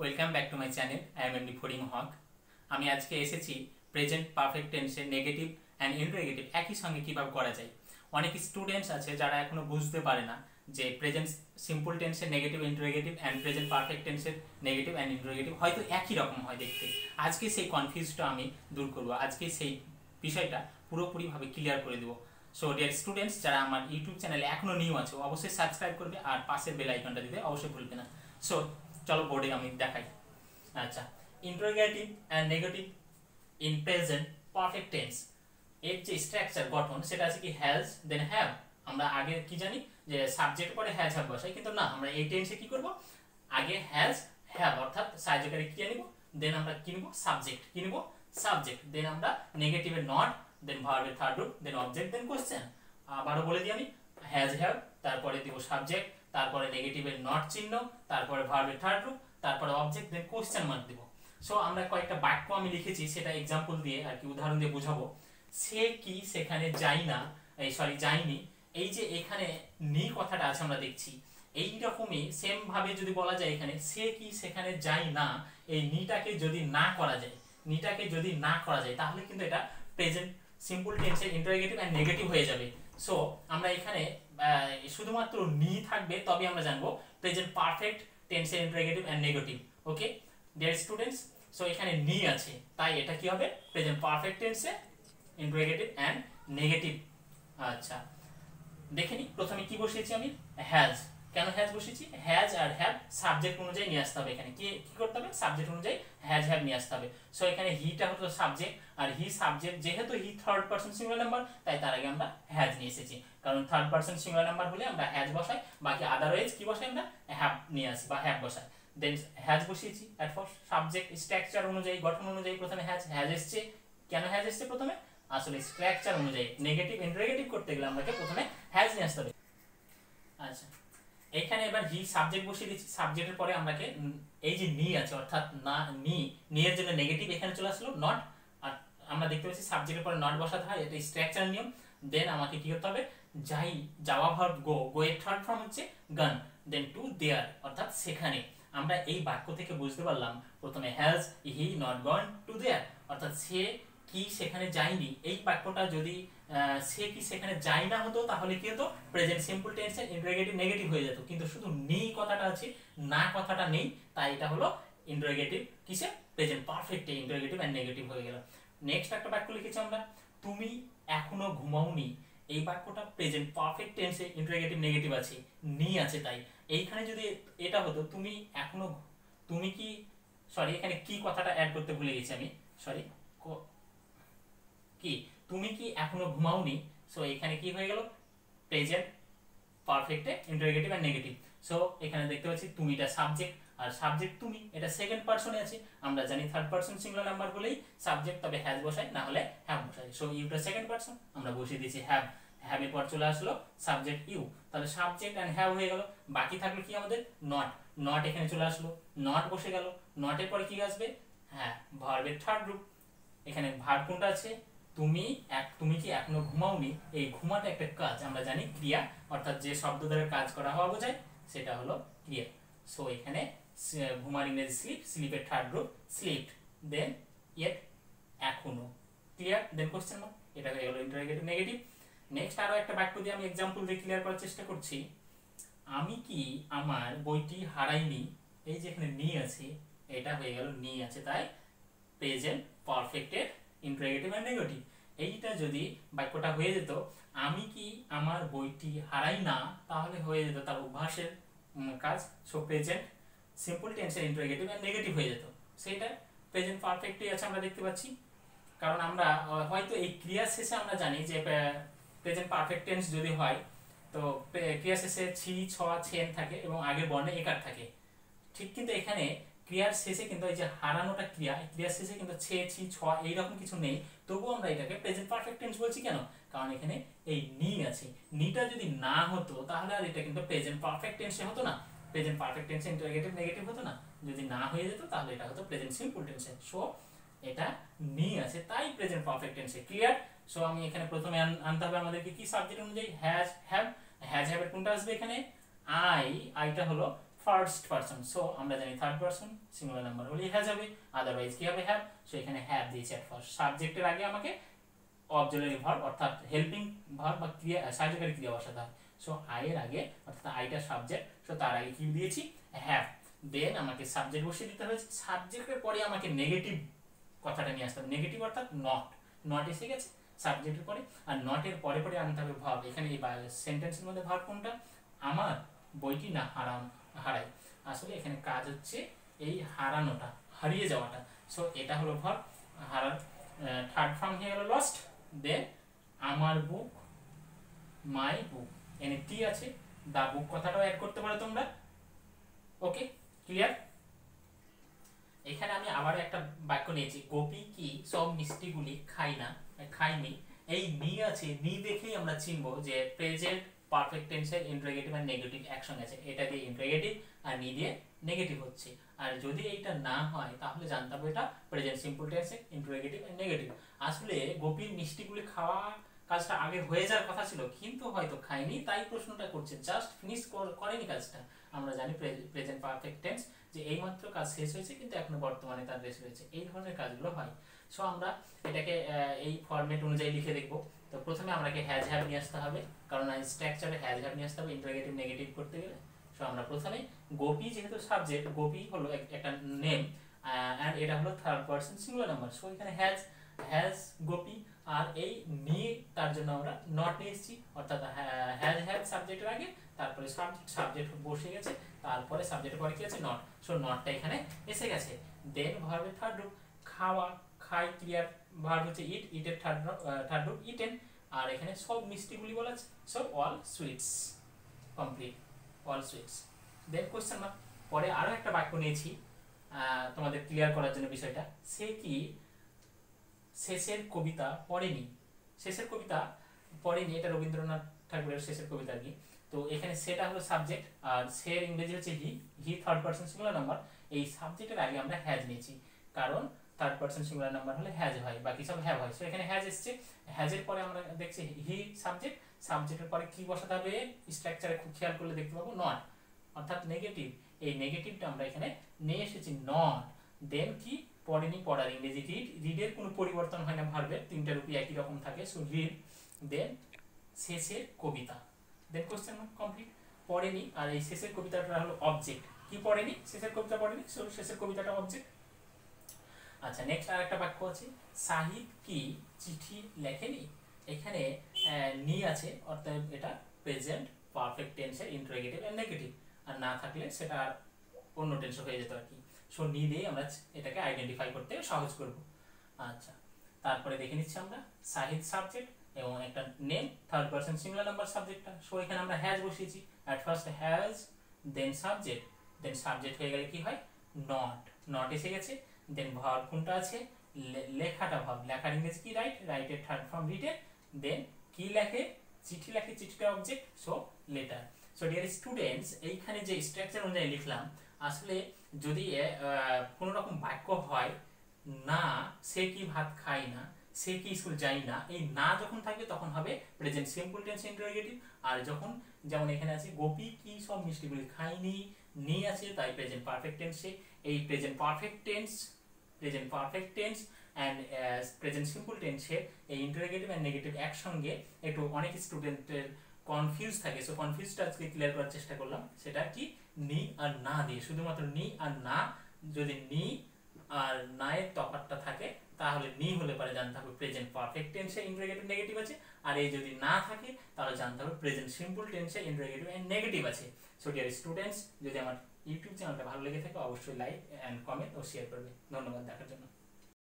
Welcome back to my channel I am MD Foring Haque আমি আজকে এসেছি present perfect টেন্সের নেগেটিভ অ্যান্ড ইন্টারোগেটিভ একই সঙ্গে কীভাবে করা যায়? অনেক স্টুডেন্টস আছে যারা এখনও বুঝতে পারে না যে প্রেজেন্ট সিম্পল টেন্সের negative interrogative and present perfect টেন্সের নেগেটিভ অ্যান্ড ইন্টারোগেটিভ হয়তো একই রকম হয় দেখতে। আজকে সেই কনফিউজটা আমি দূর করব। আজকে সেই বিষয়টা পুরোপুরিভাবে ক্লিয়ার করে দেবো। সো ডিয়ার স্টুডেন্টস যারা আমার ইউটিউব চ্যানেলে এখনও নিউ আছে, অবশ্যই সাবস্ক্রাইব করবে আর পাশের বেল আইকনটা দিতে অবশ্যই ভুলবে না। সো চলো বোর্ডে আমি দেখাই। আচ্ছা interrogative and negative in present perfect tense এর যে স্ট্রাকচার গঠন, সেটা আছে কি হ্যাজ দেন হ্যাভ আমরা আগে কি জানি যে সাবজেক্ট পরে হ্যাজ হ্যাভ বসাই, কিন্তু না, আমরা এই টেন্সে কি করব? আগে হ্যাজ হ্যাভ অর্থাৎ সাহায্যকারী ক্রিয়া নিব দেন আমরা কি সাবজেক্ট কি সাবজেক্ট দেন আমরা নেগেটিভের নট দেন ভার্বের third root then object then question আবারও বলে দিই আমি হ্যাজ হ্যাভ তারপরে দিব সাবজেক্ট তারপরে নেগেটিভের নট চিহ্ন, তারপরে ভার্বের থার্ড রুট তারপরে অবজেক্ট দেন কোশ্চেন মার্ক দিব। সো আমরা কয়েকটা বাক্য আমি লিখেছি, সেটা এক্সাম্পল দিয়ে আর কি উদাহরণ দিয়ে বোঝাবো। সে কি সেখানে যাই না, এই সরি যায়নি, এই যে এখানে নি কথাটা আছে আমরা দেখছি এই রকমই সেম ভাবে যদি বলা যায় এখানে, সে কি সেখানে যাই না, এই নিটাকে যদি না করা যায়, নিটাকে যদি না করা যায়, তাহলে কিন্তু এটা প্রেজেন্ট সিম্পল টেন্সের ইন্টারোগেটিভ এন্ড নেগেটিভ হয়ে যাবে। সো আমরা এখানে শুধুমাত্র নি থাকবে তবে আমরা জানব প্রেজেন্ট পারফেক্ট টেন্সের interrogative and negative okay dear students so এখানে নি আছে, তাই এটা কি হবে? প্রেজেন্ট পারফেক্ট টেন্সে ইন্টারোগেটিভ অ্যান্ড নেগেটিভ আচ্ছা। দেখে নি, প্রথমে কি বসিয়েছি আমি? হ্যাজ কেন হ্যাজ বসিয়েছি? হ্যাজ আর হ্যাভ সাবজেক্ট অনুযায়ী নিয়ে আসতে হবে এখানে। কি কি করতে হবে? সাবজেক্ট অনুযায়ী হ্যাজ হ্যাভ নিয়ে আসতে হবে। সো এখানে হিটা হতো সাবজেক্ট আর হি সাবজেক্ট যেহেতু he third person singular number তাই তার আগে আমরা হ্যাজ নিয়ে এসেছি। কারণ থার্ড পারসন সিঙ্গুলার নাম্বার হলে আমরা হ্যাজ বসাই, বাকি আদারওয়াইজ কি বসাই আমরা? হ্যাভ নিয়ে আসি বা হ্যাভ বসাই। দেন হ্যাজ বসিয়েছি ফার্স্ট সাবজেক্ট স্ট্রাকচার অনুযায়ী, গঠন অনুযায়ী প্রথমে হ্যাজ হ্যাজ এসছে। কেন হ্যাজ এসছে প্রথমে? আসলে স্ট্রাকচার অনুযায়ী। নেগেটিভ ইন্টারোগেটিভ করতে গেলে আমাকে প্রথমে হ্যাজ নিয়ে আসতে হবে। আচ্ছা। এখানে এবার হি সাবজেক্ট বসিয়ে দিচ্ছি সাবজেক্টের পরে আমাকে এই যে নি আছে, অর্থাৎ না, নি নি এর জন্য নেগেটিভ এখানে চলে আসলো নট আর আমরা দেখতে পাচ্ছি সাবজেক্টের পরে নট বসাতে হয়, এটা স্ট্রাকচার নিয়ম দেন আমাকে কি করতে হবে, যাই, যাওয়া ভার্ব গো গো এর থার্ড ফর্ম হচ্ছে গান দেন টু দেয়ার অর্থাৎ সেখানে। আমরা এই বাক্য থেকে বুঝতে পারলাম, প্রথমে has he not gone to there অর্থাৎ সে কি সেখানে যায়নি, এই বাক্যটা যদি সে কি সেখানে যায় না হতো, তাহলে কি হতো? প্রেজেন্ট সিম্পল টেন্সের ইন্টারোগেটিভ নেগেটিভ হয়ে যেত। কিন্তু শুধু নেই কথাটা আছে, না কথাটা নেই, তাই এটা হলো ইন্টারোগেটিভ কিসে? প্রেজেন্ট পারফেক্টে ইন্টারোগেটিভ এন্ড নেগেটিভ হয়ে গেল। নেক্সট একটা বাক্য লিখেছি আমরা, তুমি এখনও ঘুমাওনি। এই বাক্যটা প্রেজেন্ট পারফেক্ট টেন্সে ইন্টারোগেটিভ নেগেটিভ আছে নি আছে তাই। এইখানে যদি এটা হতো, তুমি এখনও তুমি কি সরি এখানে কি কথাটা অ্যাড করতে ভুলে গেছি আমি? সরি কি? তুমি কি এখনও ঘুমাওনি? সো এখানে কি হয়ে গেল? প্রেজেন্ট পারফেক্টে ইন্টারোগেটিভ এন্ড নেগেটিভ সো এখানে দেখতে পাচ্ছি তুমিটা সাবজেক্ট আর সাবজেক্ট তুমি, এটা সেকেন্ড পারসনে আছে। আমরা জানি থার্ড পারসন সিঙ্গুলার নাম্বার হলেই সাবজেক্ট তবে হ্যাজ বসাই না হলে হ্যাভ বসাই সো ইউটা সেকেন্ড পারসন আমরা বসিয়ে দিয়েছি হ্যাভ হ্যাভ এর পর চলে আসলো সাবজেক্ট ইউ তাহলে সাবজেক্ট এন্ড হ্যাভ হয়ে গেল। বাকি থাকল কি আমাদের? নট নট এখানে চলে আসলো। নট বসে গেল। নটের পরে কি আসবে? হ্যাঁ ভার্বের থার্ড গ্রুপ এখানে ভার্ব কোনটা আছে? তুমি এক, তুমি কি এখনও ঘুমাওনি? এই ঘুমাটা একটা কাজ, আমরা জানি ক্রিয়া, অর্থাৎ যে শব্দ দ্বারা কাজ করা হওয়া বোঝায়, সেটা হলো ক্রিয়া। সো এখানে ঘুমার ইংরেজি স্লিপ, স্লিপের third group sleep then yet এখনও। ক্লিয়ার দেন কোশ্চেন মার্ক এটা হয়ে গেল ইন্টারোগেটিভ নেগেটিভ নেক্সট আরও একটা বাক্য দিয়ে আমি এক্সাম্পল দিয়ে ক্লিয়ার করার চেষ্টা করছি। আমি কি আমার বইটি হারাইনি? এই যে এখানে নি আছে, এটা হয়ে গেল নি আছে, তাই প্রেজেন্ট পারফেক্টের ইন্টারোগেটিভ এন্ড নেগেটিভ এইটা যদি বাক্যটা হয়ে যেত, আমি কি আমার বইটি হারাই না, তাহলে হয়ে যেত তার অভ্যাসের কাজ সো প্রেজেন্ট সিম্পল টেন্সের ইন্টারোগেটিভ এন্ড নেগেটিভ হয়ে যেত। সেটা প্রেজেন্ট পারফেক্টই আছে আমরা দেখতে পাচ্ছি। কারণ আমরা হয়তো এই ক্রিয়া শেষে আমরা জানি যে প্রেজেন্ট পারফেক্ট টেন্স যদি হয়, তো ক্রিয়া শেষে ছি, ছ, ছেন থাকে এবং আগে বর্ণে একার থাকে। ঠিক কিন্তু এখানে ক্রিয়ার শেষে কিন্তু এই যে হারানোটা ক্রিয়া ক্রিয়ার শেষে কিন্তু ছে, ছি, ছ এইরকম কিছু নেই। তবুও আমরা এটাকে প্রেজেন্ট পারফেক্ট টেন্স বলছি কেন? কারণ এখানে এই নি আছে। নিটা যদি না হতো, তাহলে আর এটা কিন্তু প্রেজেন্ট পারফেক্ট টেন্সে হতো না। প্রেজেন্ট পারফেক্ট টেন্সে ইন্টারোগেটিভ নেগেটিভ হতো না। যদি না হয়ে যেত, তাহলে এটা হতো প্রেজেন্ট সিম্পল টেন্সে সো এটা নি আছে, তাই প্রেজেন্ট পারফেক্ট টেন্সে ক্লিয়ার সো আমি এখানে প্রথমে আনতে হবে আমাদেরকে কি সাবজেক্ট অনুযায়ী? হ্যাজ হ্যাভ হ্যাজ হ্যাভ কোনটা আসবে এখানে? আই আইটা হলো ফার্স্ট পারসন সো আমরা জানি থার্ড পারসন সিঙ্গুলার নাম্বার হলেই হ্যাজ হবে আদারওয়াইজ কি হবে হ্যাভ সো এখানে হ্যাভ দিয়েছে অ্যাট ফার্স্ট সাবজেক্টের আগে আমাকে অবজেক্টিভ ভার্ব অর্থাৎ হেল্পিং ভার্ব বা ক্রিয়া, সাহায্যকারী ক্রিয়া বসাতে হয়। সো আই এর আগে, অর্থাৎ আইটা সাবজেক্ট সো তার আগে কি দিয়েছি? হ্যাভ দেন আমাকে সাবজেক্ট বসিয়ে দিতে হয়েছে। সাবজেক্টের পরে আমাকে নেগেটিভ কথাটা নিয়ে আসতে হবে। নেগেটিভ অর্থাৎ নট নট এসে গেছে সাবজেক্টের পরে। আর নটের পরে পরে আনতে হবে ভাব এখানে এই সেন্টেন্সের মধ্যে ভাব কোনটা? আমার বইটি না হারান হারাই আসলে এখানে কাজ হচ্ছে এই হারানোটা, হারিয়ে যাওয়াটা। সো এটা হলো ভাব হারার থার্ড ফর্ম হয়ে গেল লস্ট দেন আমার বুক মাই বুক এনে টি আছে? দা বুক কথাটাও অ্যাড করতে পারো তোমরা। ওকে ক্লিয়ার এখানে আমি আবার একটা বাক্য নিয়েছি, গোপী কি? সব মিষ্টিগুলি খাই না, খাইনি। এই নি আছে, নি দেখেই আমরা চিনবো যে প্রেজেন্ট পারফেক্ট টেন্সের ইন্টারোগেটিভ আর নেগেটিভ একসঙ্গে আছে। এটা দিয়ে ইন্টারোগেটিভ আর নি দিয়ে নেগেটিভ হচ্ছে। আর যদি এইটা না হয়, তাহলে জানতে হবে এটা প্রেজেন্ট সিম্পল টেন্সে ইন্টারোগেটিভ আর নেগেটিভ আসলে গোপীর মিষ্টিগুলি খাওয়া কাজটা আগে হয়ে যাওয়ার কথা ছিল, কিন্তু হয়তো খায়নি, তাই প্রশ্নটা করছে। জাস্ট ফিনিশ করেনি কাজটা। আমরা জানি প্রেজেন্ট পারফেক্ট টেন্স যে এইমাত্র কাজ শেষ হয়েছে, কিন্তু এখনও বর্তমানে তার রেস রয়েছে এই ধরনের কাজগুলো হয়। সো আমরা এটাকে এই ফরম্যাট অনুযায়ী লিখে দেখব। তো প্রথমে আমাকে হ্যাজ হ্যাভ নিয়ে আসতে হবে, কারণ স্ট্রাকচারে হ্যাজ হ্যাভ নিয়ে আসতে হবে ইন্টারগেটিভ নেগেটিভ করতে গেলে। সো আমরা প্রথমে গোপি যেহেতু সাবজেক্ট গোপি হলো একটা নেম অ্যান্ড এটা হলো third person singular number so এখানে হ্যাজ হ্যাজ গোপি আর এই নি তার জন্য আমরা নট নিয়ে এসেছি। অর্থাৎ হ্যাজ হ্যাভ সাবজেক্টের আগে, তারপরে সাবজেক্ট সাবজেক্ট বসে গেছে, তারপরে সাবজেক্টের পরে কি আছে? নট সো নটটা এখানে এসে গেছে। দেন ভার্বের থার্ড রূপ, খাওয়া, খাই ক্রিয়ার ভার্ব হচ্ছে ইট ইটের থার্ড থার্ড রূপ ইটেন আর এখানে সব মিষ্টিগুলি বলা আছে, সব all sweets complete all sweets then question mark পরে আরও একটা বাক্য নিয়েছি তোমাদের ক্লিয়ার করার জন্য বিষয়টা, সে কি শেষের কবিতা পড়েনি? শেষের কবিতা পড়েনি, এটা রবীন্দ্রনাথ ঠাকুরের শেষের কবিতা আর কি। তো এখানে সেটা হলো সাবজেক্ট আর সের ইংরেজি হচ্ছে he he third person singular number এই সাবজেক্টের আগে আমরা হ্যাজ নিয়েছি। কারণ থার্ড পার্সন সিঙ্গুলার নাম্বার হলে হ্যাজ হয়, বাকি সব হ্যাভ হয়। সো এখানে হ্যাজ এসছে। হ্যাজের পরে আমরা দেখছি হি সাবজেক্ট সাবজেক্টের পরে কি বসাতে হবে? স্ট্রাকচারে খুব খেয়াল করলে দেখতে পাবো নট অর্থাৎ নেগেটিভ এই নেগেটিভটা আমরা এখানে নিয়ে এসেছি নট দেন কি? পড়েনি, পড়ার ইংরেজি রিড রিডের কোনো পরিবর্তন হয় না ভার্বের তিনটা রূপই একই রকম থাকে। সো রিড দেন শেষের কবিতা। দেন কোশ্চেন কমপ্লিট পড়েনি। আর এই শেষের কবিতাটা হলো অবজেক্ট কি পড়েনি? শেষের কবিতা পড়েনি। সো শেষের কবিতাটা অবজেক্ট আচ্ছা নেক্সট আর একটা বাক্য আছে। সাহিদ কি চিঠি লেখেনি? এখানে নি আছে অর্থাৎ এটা প্রেজেন্ট পারফেক্ট টেন্সের ইন্টারোগেটিভ এন্ড নেগেটিভ আর না থাকলে সেটা আর অন্য টেন্স হয়ে যেত আর কি। সো নি দিয়ে আমরা এটাকে আইডেন্টিফাই করতে সহজ করব। আচ্ছা তারপরে দেখে নিচ্ছি আমরা। সাহিদ সাবজেক্ট এবং একটা name third person singular number সাবজেক্টটা সো এখানে আমরা হ্যাজ বসিয়েছি। At first has then subject then subject হয়ে গেলে কি হয়? নট নট এসে গেছে। দেন ভার্ব কোনটা আছে? লেখাটা ভাব লেখার ইংরেজি কি? রাইট রাইটের থার্ড ফর্ম রিটেন দেন কি লেখে? চিঠি লেখে চিঠিটা object so letter so dear students এইখানে যে স্ট্রাকচার অনুযায়ী লিখলাম, আসলে যদি কোনো রকম বাক্য হয়, না, সে কি ভাত খায় না, সে কি স্কুল যাই না, এই না যখন থাকবে তখন হবে প্রেজেন্ট সিম্পল টেন্স ইন্টারোগেটিভ আর যখন, যেমন এখানে আছে, গোপী কি সব মিষ্টিগুলি খায়নি নি আছে তাই প্রেজেন্ট পারফেক্ট টেন্সে এই present perfect tense present perfect tense and present simple টেন্সে এই ইন্টারোগেটিভ অ্যান্ড নেগেটিভ একসঙ্গে একটু অনেক স্টুডেন্টের কনফিউজ থাকে। সো কনফিউজটা আজকে ক্লিয়ার করার চেষ্টা করলাম। সেটা কি? নি আর না দিয়ে। শুধুমাত্র নি আর না, যদি নি আর না এর তফাৎটা থাকে, তাহলে নি হলে পরে জানতে হবে প্রেজেন্ট পারফেক্ট টেন্সে ইন্টারোগেটিভ নেগেটিভ আছে। আর এই যদি না থাকে, তাহলে জানতে হবে প্রেজেন্ট সিম্পল টেন্সে ইন্টারোগেটিভ নেগেটিভ আছে। সো ডিয়ার স্টুডেন্টস যদি আমার ইউটিউব চ্যানেলটা ভালো লেগে থাকে, অবশ্যই লাইক অ্যান্ড কমেন্ট ও শেয়ার করবে। ধন্যবাদ, দেখার জন্য।